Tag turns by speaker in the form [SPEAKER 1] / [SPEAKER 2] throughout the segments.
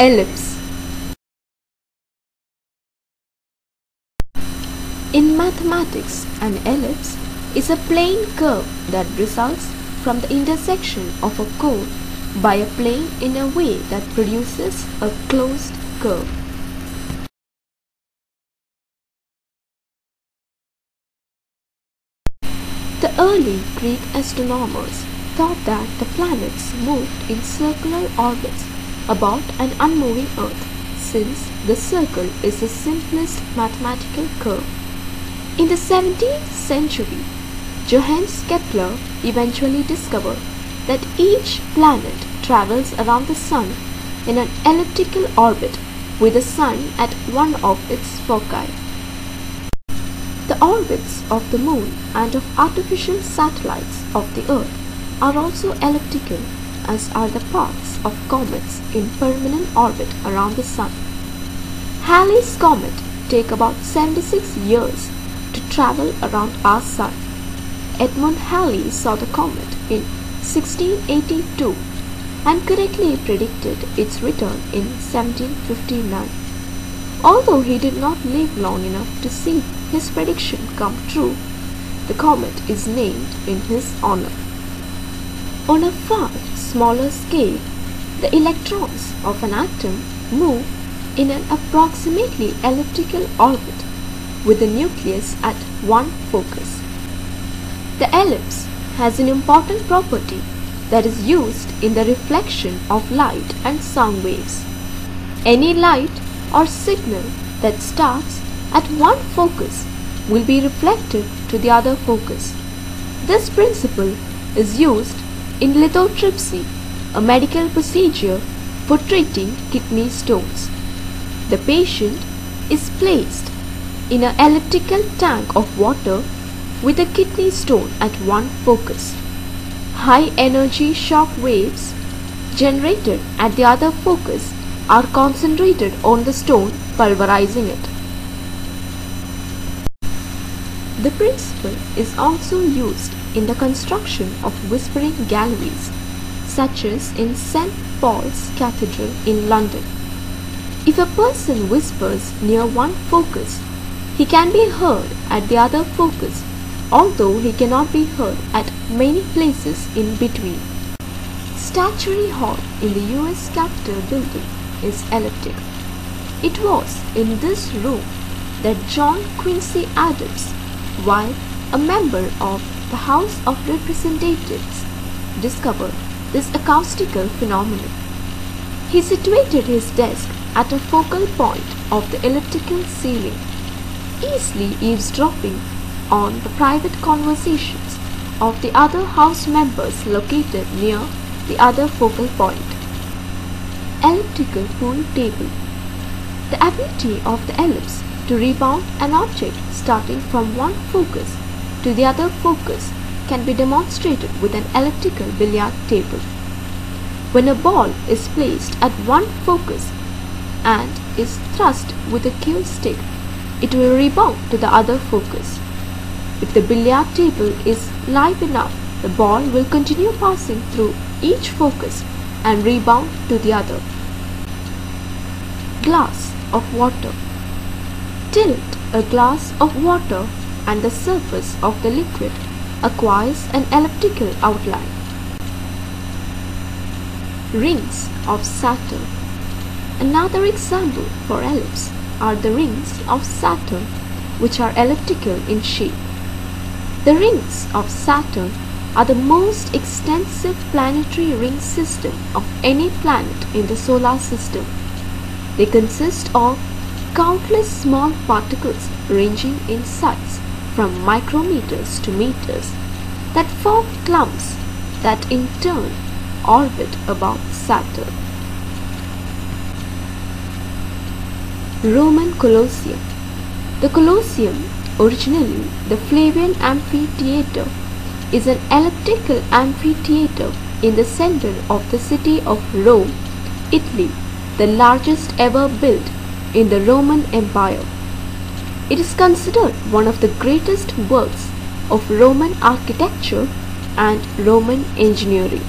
[SPEAKER 1] Ellipse In mathematics, an ellipse is a plane curve that results from the intersection of a cone by a plane in a way that produces a closed curve. The early Greek astronomers thought that the planets moved in circular orbits about an unmoving Earth, since the circle is the simplest mathematical curve. In the 17th century, Johannes Kepler eventually discovered that each planet travels around the Sun in an elliptical orbit with the Sun at one of its foci. The orbits of the Moon and of artificial satellites of the Earth are also elliptical as are the paths of comets in permanent orbit around the Sun. Halley's comet take about 76 years to travel around our Sun. Edmund Halley saw the comet in 1682 and correctly predicted its return in 1759. Although he did not live long enough to see his prediction come true, the comet is named in his honor. On a far smaller scale, the electrons of an atom move in an approximately elliptical orbit with the nucleus at one focus. The ellipse has an important property that is used in the reflection of light and sound waves. Any light or signal that starts at one focus will be reflected to the other focus. This principle is used in lithotripsy, a medical procedure for treating kidney stones. The patient is placed in an elliptical tank of water with a kidney stone at one focus. High energy shock waves generated at the other focus are concentrated on the stone, pulverizing it. The principle is also used in the construction of whispering galleries, such as in St. Paul's Cathedral in London. If a person whispers near one focus, he can be heard at the other focus, although he cannot be heard at many places in between. Statuary Hall in the US Capitol building is elliptic. It was in this room that John Quincy Adams, while a member of the House of Representatives, discovered this acoustical phenomenon. He situated his desk at a focal point of the elliptical ceiling, easily eavesdropping on the private conversations of the other House members located near the other focal point. Elliptical pool table. The ability of the ellipse to rebound an object starting from one focus to the other focus can be demonstrated with an elliptical billiard table. When a ball is placed at one focus and is thrust with a cue stick, it will rebound to the other focus. If the billiard table is live enough, the ball will continue passing through each focus and rebound to the other. Glass of water. Tilt a glass of water and the surface of the liquid acquires an elliptical outline. Rings of Saturn. Another example for ellipse are the rings of Saturn which are elliptical in shape. The rings of Saturn are the most extensive planetary ring system of any planet in the solar system. They consist of countless small particles ranging in size from micrometers to meters that form clumps that in turn orbit about Saturn. Roman Colosseum The Colosseum, originally the Flavian Amphitheatre, is an elliptical amphitheatre in the center of the city of Rome, Italy, the largest ever built in the Roman Empire. It is considered one of the greatest works of Roman architecture and Roman engineering.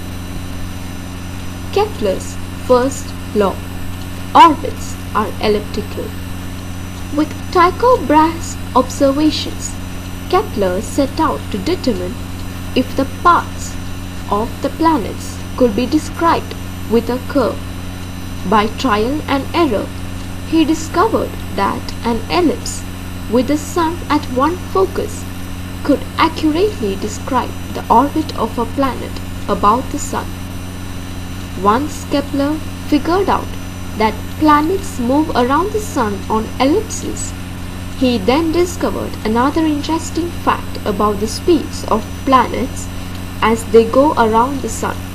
[SPEAKER 1] Kepler's first law. orbits are elliptical. With Tycho Brahe's observations, Kepler set out to determine if the paths of the planets could be described with a curve. By trial and error, he discovered that an ellipse with the Sun at one focus could accurately describe the orbit of a planet about the Sun. Once Kepler figured out that planets move around the Sun on ellipses, he then discovered another interesting fact about the speeds of planets as they go around the Sun.